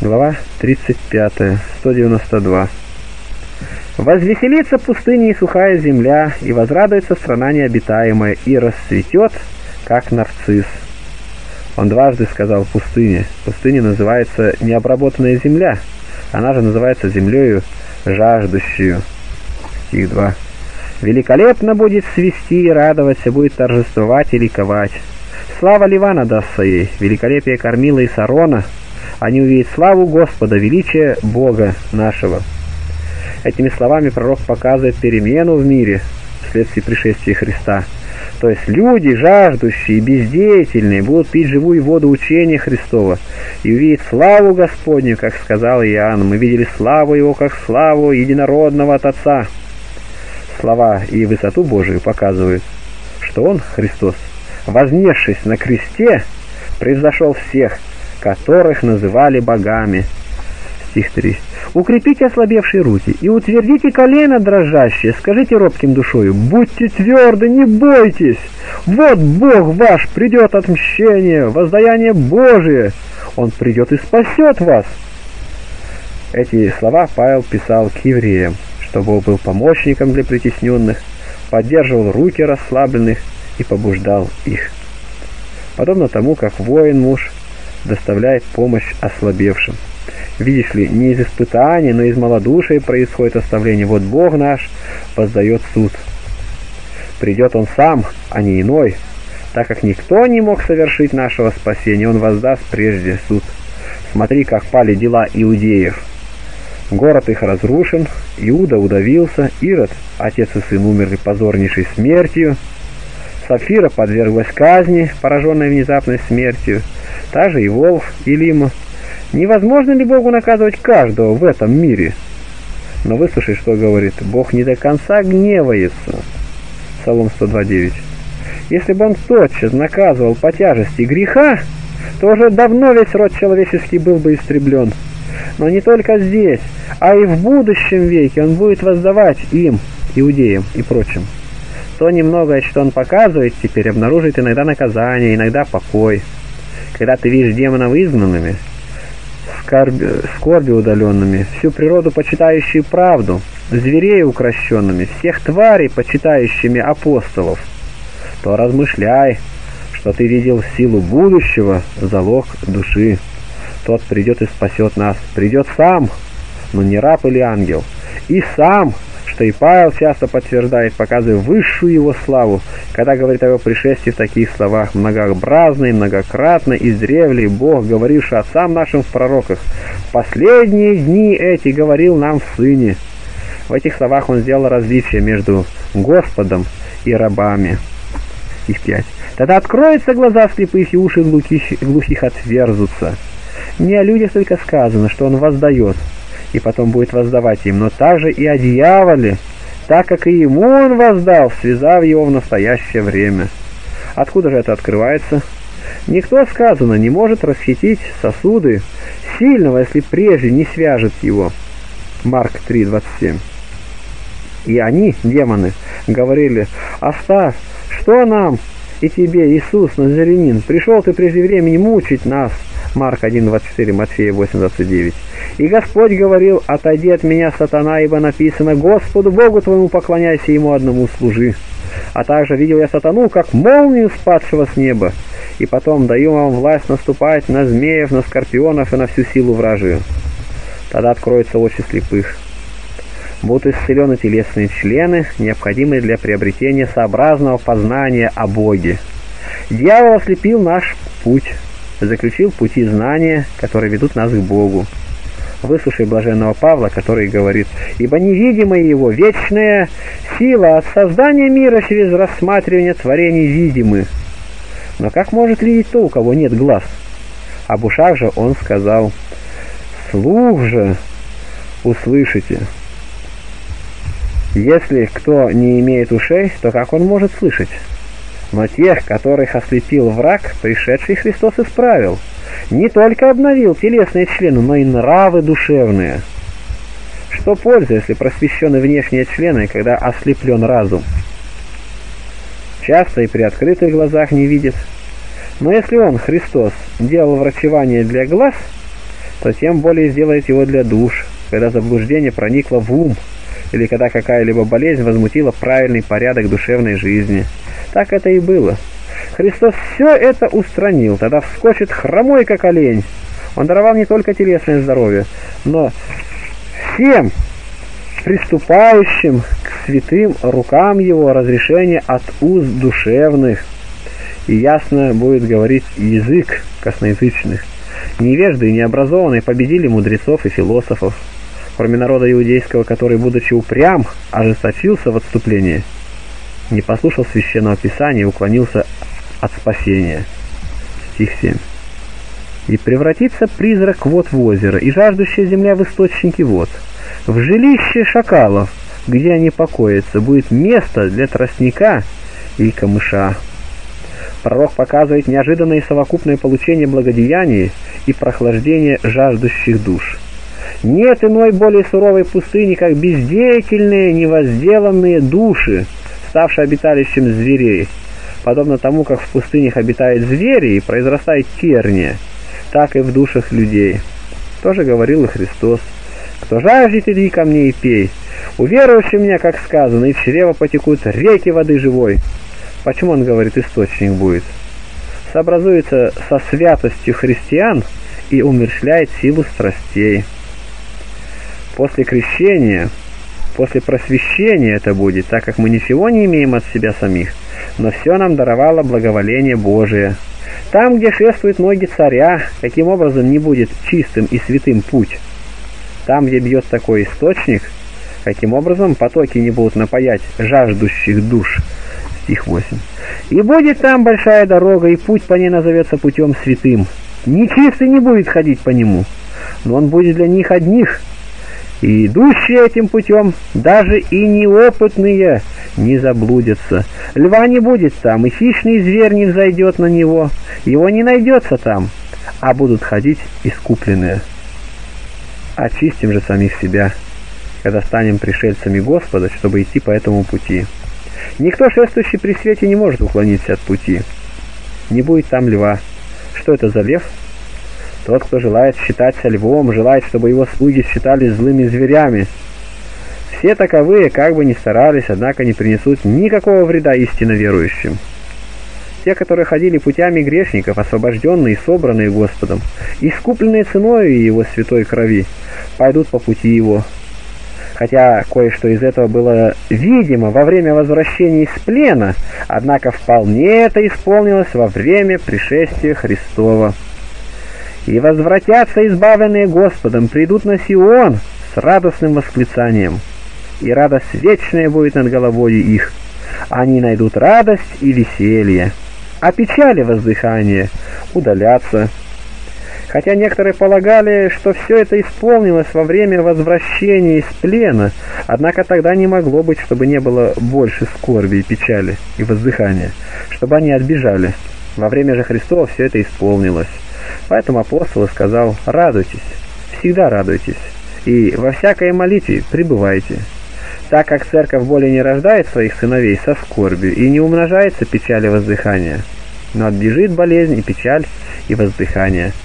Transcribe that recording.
Глава 35, 192. «Возвеселится пустыня и сухая земля, и возрадуется страна необитаемая, и расцветет, как нарцисс». Он дважды сказал «пустыне». Пустыня называется необработанная земля, она же называется землею жаждущую. Стих 2. «Великолепно будет свести и радоваться, будет торжествовать и ликовать. Слава Ливана дастся ей, великолепие кормила и Сарона, они увидят славу Господа, величие Бога нашего. Этими словами пророк показывает перемену в мире вследствие пришествия Христа. То есть люди, жаждущие, бездеятельные, будут пить живую воду учения Христова и увидеть славу Господню, как сказал Иоанн. Мы видели славу Его, как славу единородного от Отца. Слова и высоту Божию показывают, что Он, Христос, вознесшись на кресте, превзошел всех, которых называли богами. Стих 3. «Укрепите ослабевшие руки и утвердите колено дрожащее, скажите робким душою, будьте тверды, не бойтесь, вот Бог ваш придет отмщение, воздаяние Божие, Он придет и спасет вас». Эти слова Павел писал к евреям, чтобы Бог был помощником для притесненных, поддерживал руки расслабленных и побуждал их. Подобно тому, как воин-муж доставляет помощь ослабевшим. Видишь ли, не из испытаний, но из малодушия происходит оставление. Вот Бог наш воздает суд. Придет Он сам, а не иной, так как никто не мог совершить нашего спасения, Он воздаст прежде суд. Смотри, как пали дела иудеев. Город их разрушен, Иуда удавился, Ирод, отец и сын умерли позорнейшей смертью, Сафира подверглась казни, пораженной внезапной смертью, та же и Волх, и Лима. Невозможно ли Богу наказывать каждого в этом мире? Но выслушай, что говорит. Бог не до конца гневается. Псалом 102.9. Если бы он тотчас наказывал по тяжести греха, то уже давно весь род человеческий был бы истреблен. Но не только здесь, а и в будущем веке он будет воздавать им, иудеям и прочим. То немногое, что он показывает теперь, обнаружит иногда наказание, иногда покой. Когда ты видишь демонов изгнанными, скорби, скорби удаленными, всю природу почитающую правду, зверей укращенными, всех тварей, почитающими апостолов, то размышляй, что ты видел силу будущего, залог души. Тот придет и спасет нас, придет сам, но не раб или ангел, и сам что и Павел часто подтверждает, показывая высшую его славу, когда говорит о его пришествии в таких словах «многообразно и многократно издревле Бог, говоривший отцам нашим в пророках, последние дни эти говорил нам в Сыне». В этих словах он сделал различие между Господом и рабами. Стих 5. «Тогда откроются глаза слепых, и уши глухих, глухих отверзутся». Не о людях только сказано, что он воздает, и потом будет воздавать им, но также и о дьяволе, так как и ему он воздал, связав его в настоящее время. Откуда же это открывается? Никто, сказано, не может расхитить сосуды сильного, если прежде не свяжет его. Марк 3:27. И они, демоны, говорили, «Оставь, что нам и тебе, Иисус Назарянин? Пришел ты прежде времени мучить нас». Марк 1:24, Матфея 8:29. И Господь говорил, «Отойди от меня, сатана, ибо написано, Господу Богу твоему поклоняйся, Ему одному служи». А также видел я сатану, как молнию спадшего с неба. И потом даю вам власть наступать на змеев, на скорпионов и на всю силу вражию. Тогда откроются очи слепых. Будут исцелены телесные члены, необходимые для приобретения сообразного познания о Боге. Дьявол ослепил наш путь, заключил пути знания, которые ведут нас к Богу. Выслушай блаженного Павла, который говорит, «Ибо невидимая его вечная сила от создания мира через рассматривание творений видимы». Но как может видеть то, у кого нет глаз? Об ушах же он сказал, «Слух же услышите». Если кто не имеет ушей, то как он может слышать? Но тех, которых ослепил враг, пришедший Христос исправил – не только обновил телесные члены, но и нравы душевные. Что польза, если просвещены внешние члены, когда ослеплен разум? Часто и при открытых глазах не видит. Но если он, Христос, делал врачевание для глаз, то тем более сделает его для душ, когда заблуждение проникло в ум, или когда какая-либо болезнь возмутила правильный порядок душевной жизни. Так это и было. Христос все это устранил, тогда вскочит хромой, как олень. Он даровал не только телесное здоровье, но всем приступающим к святым рукам его разрешение от уз душевных. И ясно будет говорить язык косноязычных. Невежды и необразованные победили мудрецов и философов, кроме народа иудейского, который, будучи упрям, ожесточился в отступлении, не послушал священного писания и уклонился от спасения. Стих 7. «И превратится призрак вод в озеро, и жаждущая земля в источники вод. В жилище шакалов, где они покоятся, будет место для тростника и камыша». Пророк показывает неожиданное совокупное получение благодеяний и прохлаждение жаждущих душ. Нет иной более суровой пустыни, как бездеятельные, невозделанные души, ставшие обиталищем зверей, подобно тому, как в пустынях обитают звери и произрастает терния, так и в душах людей. Тоже говорил и Христос. «Кто жаждет, иди ко мне и пей. Уверующий меня, как сказано, и в чрево потекут реки воды живой». Почему он говорит «источник будет»? Сообразуется со святостью христиан и умерщвляет силу страстей. После крещения, после просвещения это будет, так как мы ничего не имеем от себя самих – но все нам даровало благоволение Божие. Там, где шествуют ноги царя, каким образом не будет чистым и святым путь? Там, где бьет такой источник, каким образом потоки не будут напаять жаждущих душ? Стих 8. «И будет там большая дорога, и путь по ней назовется путем святым. Нечистый не будет ходить по нему, но он будет для них одних, и идущие этим путем, даже и неопытные, не заблудятся. Льва не будет там, и хищный зверь не взойдет на него, его не найдется там, а будут ходить искупленные. Очистим же самих себя, когда станем пришельцами Господа, чтобы идти по этому пути. Никто, шествующий при свете, не может уклониться от пути. Не будет там льва. Что это за лев? Тот, кто желает считаться львом, желает, чтобы его слуги считались злыми зверями. Все таковые, как бы ни старались, однако не принесут никакого вреда истинно верующим. Те, которые ходили путями грешников, освобожденные и собранные Господом, искупленные ценой Его святой крови, пойдут по пути Его. Хотя кое-что из этого было видимо во время возвращения из плена, однако вполне это исполнилось во время пришествия Христова. И возвратятся избавленные Господом, придут на Сион с радостным восклицанием, и радость вечная будет над головой их. Они найдут радость и веселье, а печали воздыхание удалятся. Хотя некоторые полагали, что все это исполнилось во время возвращения из плена, однако тогда не могло быть, чтобы не было больше скорби и печали и воздыхания, чтобы они отбежали. Во время же Христова все это исполнилось. Поэтому апостол сказал, радуйтесь, всегда радуйтесь, и во всякой молитве пребывайте, так как церковь более не рождает своих сыновей со скорбью и не умножается печаль и воздыхание, но отбежит болезнь и печаль и воздыхание –